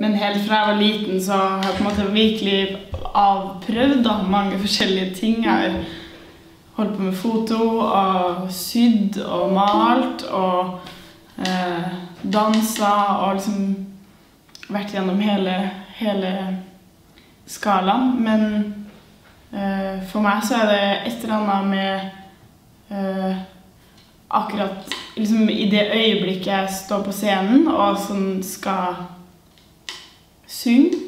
men helt fra jeg var liten, så har jeg på en måte virkelig avprøvd da, mange forskjellige ting. Jeg har holdt på med foto og sydd og malt og eh, dansa og liksom vært gjennom hele, hele skalaen. Men eh, for meg så er det et eller annet med eh, akkurat liksom, i det øyeblikket jeg står på scenen og sånn skal synge,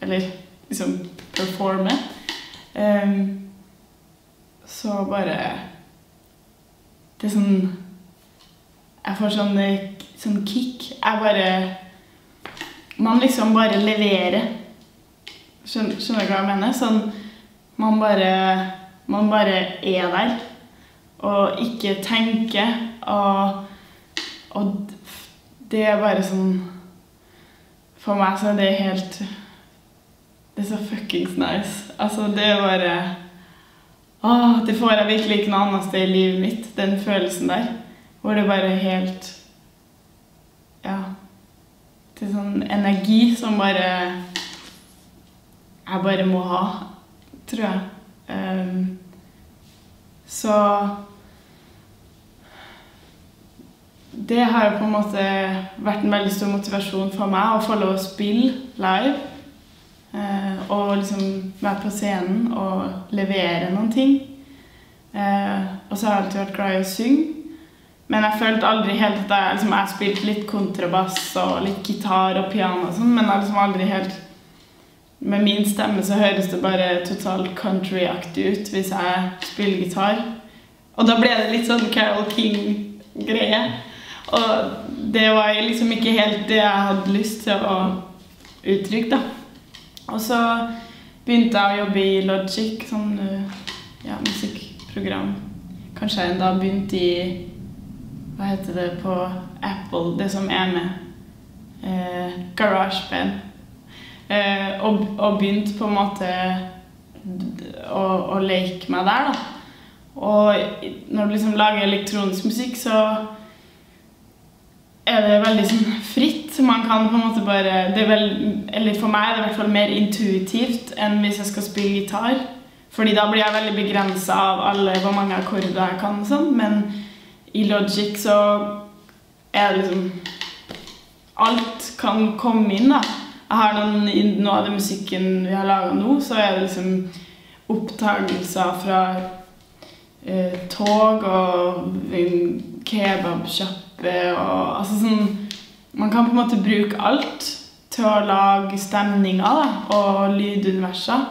eller liksom performe, um, så bare Det er sånn Jeg får sånn, sånn kick. Jeg bare Man liksom bare leverer. Skjønner du hva jeg mener? Sånn Man bare Man bare er der. Og ikke tenker. Og, og det er bare sånn For meg så er det helt Det er så fuckings nice. Altså, det er bare Åh, det får jeg virkelig ikke noe annet sted i livet mitt, den følelsen der. Hvor det bare er helt Ja. Det er sånn energi som bare Jeg bare må ha, tror jeg. Um, så Det har jo på en måte vært en veldig stor motivasjon for meg å få lov å spille live. Eh, og liksom være på scenen og levere noen ting. Eh, og så har jeg alltid vært glad i å synge. Men jeg følte aldri helt at jeg liksom, Jeg spilte litt kontrabass og litt gitar og piano og sånn, men jeg liksom aldri helt Med min stemme så høres det bare totalt countryaktig ut hvis jeg spiller gitar. Og da ble det litt sånn Carol King-greie. Og det var liksom ikke helt det jeg hadde lyst til å uttrykke, da. Og så begynte jeg å jobbe i Logic, sånn ja, musikkprogram. Kanskje jeg enda begynte i Hva heter det på Apple, det som er med? Eh, GarageBand. Eh, og, og begynte på en måte å, å leke meg der, da. Og når du liksom lager elektronisk musikk, så er det veldig sånn fritt. Man kan på en måte bare det er vel, Eller for meg er det i hvert fall mer intuitivt enn hvis jeg skal spille gitar. Fordi da blir jeg veldig begrensa av alle hvor mange akkorder jeg kan. sånn, Men i Logic så er det liksom Alt kan komme inn, da. Jeg har noen, noe av den musikken vi har laga nå, så er det liksom opptakelser fra eh, tog og kebabsjappe og altså sånn Man kan på en måte bruke alt til å lage stemninger da, og lyduniverser.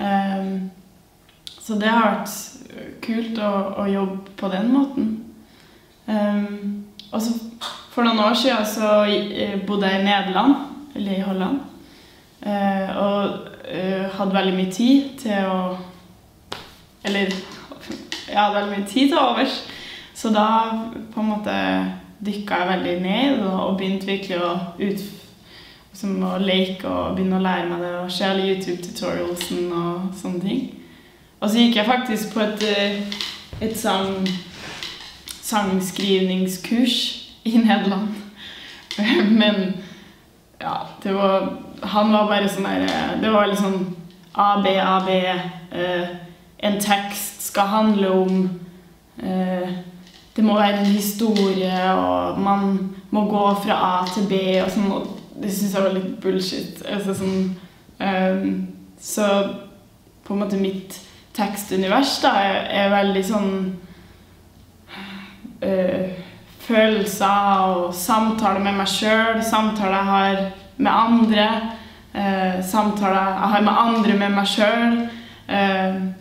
Um, så det har vært kult å, å jobbe på den måten. Um, og så for noen år siden så bodde jeg i Nederland, eller i Holland. Uh, og uh, hadde veldig mye tid til å Eller jeg hadde veldig mye tid til overs. Så da på en måte dykka jeg veldig ned og begynte virkelig å, ut, liksom, å leke og begynne å lære meg det og se alle YouTube-tutorialsen og sånne ting. Og så gikk jeg faktisk på et, et sang, sangskrivningskurs i Nederland. Men ja, det var Han var bare sånn der Det var liksom A, B, A, B. Eh, en tekst skal handle om eh, det må være historie, og man må gå fra A til B og sånn. Og det syns jeg var litt bullshit. Altså, sånn, um, så på en måte mitt tekstunivers da, er, veldig sånn uh, Følelser og samtaler med meg sjøl, samtaler jeg har med andre. Uh, samtaler jeg har med andre med meg sjøl. Uh,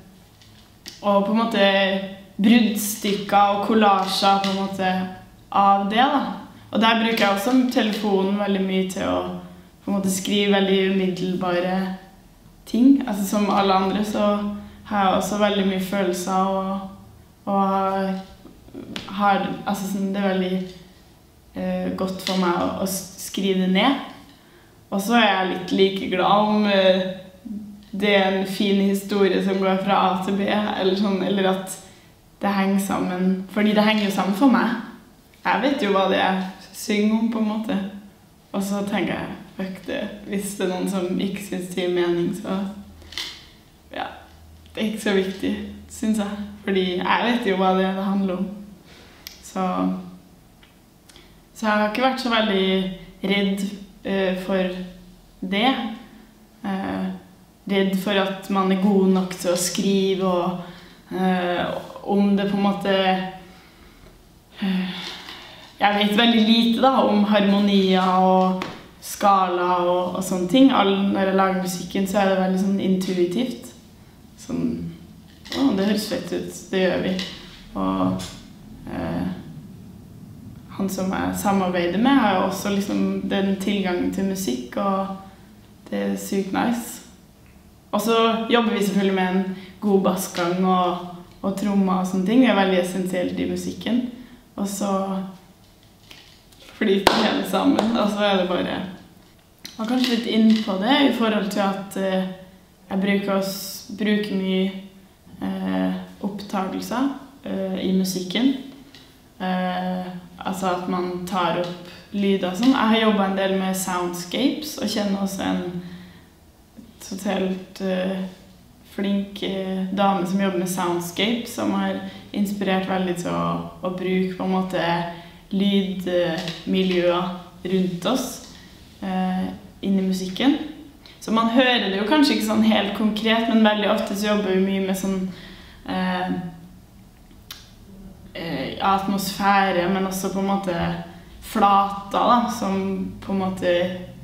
og på en måte bruddstykker og kollasjer på en måte av det. da. Og der bruker jeg også telefonen veldig mye til å på en måte skrive veldig umiddelbare ting. Altså Som alle andre så har jeg også veldig mye følelser og, og har Altså sånn, det er veldig eh, godt for meg å, å, skrive det ned. Og så er jeg litt like glad om eh, det er en fin historie som går fra A til B, eller sånn, eller at det henger sammen. Fordi det henger jo sammen for meg. Jeg vet jo hva det er jeg synger om, på en måte. Og så tenker jeg fuck det. Hvis det er noen som ikke syns det gir mening, så Ja. Det er ikke så viktig, syns jeg. Fordi jeg vet jo hva det er det handler om. Så Så jeg har ikke vært så veldig redd uh, for det. Uh, redd for at man er god nok til å skrive, og eh, om det på en måte Jeg vet veldig lite da, om harmonier og skala og, og sånne ting. All, når jeg lager musikken, så er det veldig sånn intuitivt. Sånn Å, det høres fett ut. Det gjør vi. Og eh, han som jeg samarbeider med, har jo også liksom den tilgangen til musikk, og det er sykt nice. Og så jobber vi selvfølgelig med en god bassgang og, og trommer og sånne ting. Det er veldig essensielt i musikken. Og så flyter hele sammen, og så er det bare Jeg var kanskje litt inn på det i forhold til at eh, jeg bruker, å bruker mye eh, opptagelser eh, i musikken. Eh, altså at man tar opp lyder og sånn. Jeg har jobba en del med soundscapes og kjenner også en totalt eh, flink eh, dame som jobber med soundscape, som har inspirert veldig til å, å bruke på en måte lydmiljøer rundt oss eh, inn i musikken. Så man hører det jo kanskje ikke sånn helt konkret, men veldig ofte så jobber vi mye med sånn eh, eh, atmosfære, men også på en måte flater, da, som på en måte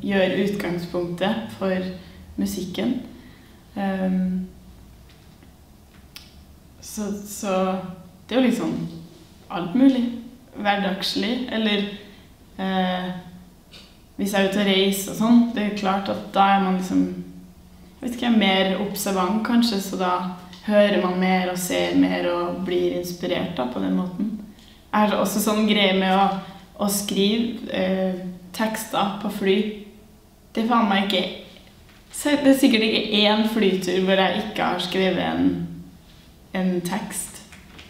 gjør utgangspunktet for musikken. Ehm, så, så det er jo liksom alt mulig. Hverdagslig. Eller eh, hvis jeg er ute og reiser og sånn, det er klart at da er man liksom jeg vet ikke, mer observant, kanskje, så da hører man mer og ser mer og blir inspirert da, på den måten. Jeg har også sånn greie med å, å skrive eh, tekster på fly. Det er faen meg ikke Det er sikkert ikke én flytur hvor jeg ikke har skrevet en, en tekst.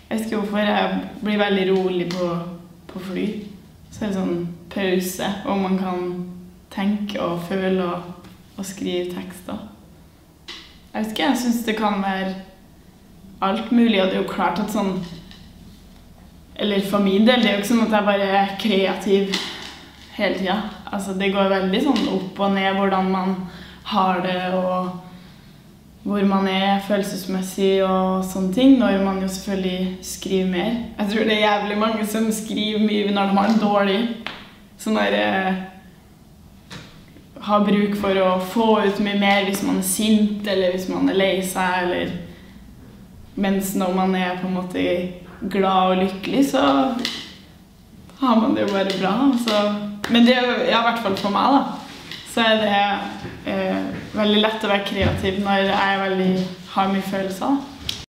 Jeg vet ikke hvorfor. Jeg blir veldig rolig på, på fly. Så er det sånn pause, og man kan tenke og føle og, og skrive tekster. Jeg vet ikke, jeg syns det kan være alt mulig, og det er jo klart at sånn Eller for min del, det er jo ikke sånn at jeg bare er kreativ hele tida. Altså, det går veldig sånn opp og ned hvordan man har det, og hvor man er følelsesmessig og sånne ting, når man jo selvfølgelig skriver mer. Jeg tror det er jævlig mange som skriver mye når de har det dårlig. Sånn der eh, Har bruk for å få ut mye mer hvis man er sint, eller hvis man er lei seg, eller Mens når man er på en måte glad og lykkelig, så har man det jo bare bra. Så. Men det er ja, i hvert fall for meg, da, så er det eh, veldig lett å være kreativ når jeg veldig, har mye følelser.